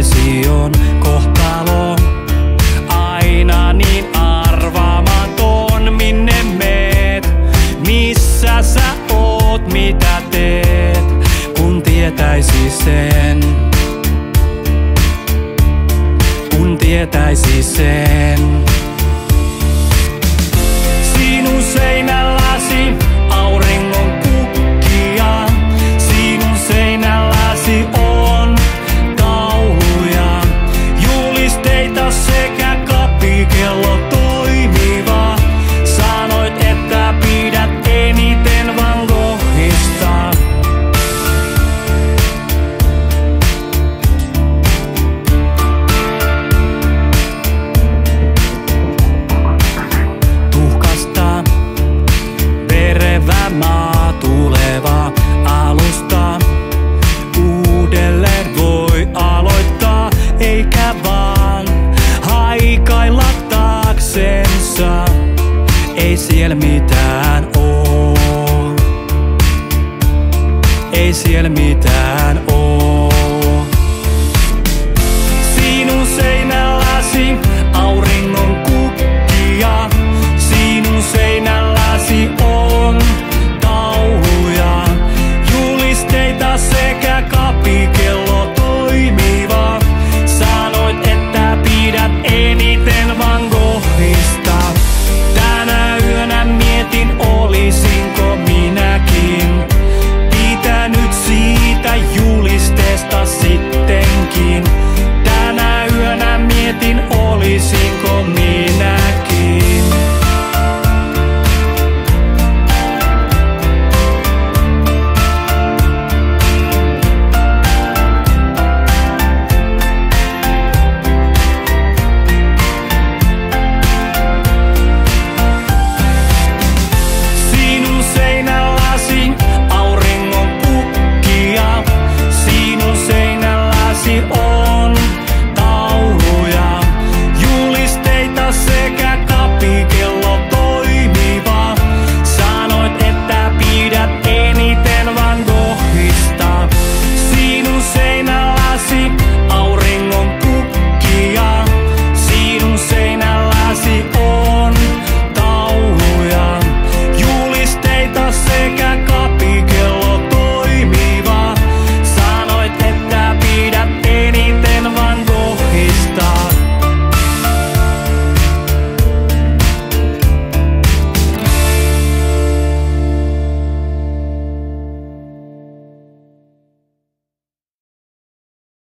Yllättäisi on kohtalo aina niin arvaamaton. Minne meet, missä sä oot, mitä teet, kun tietäisi sen. Kun tietäisi sen. siellä mitään oo. Ei siellä mitään oo.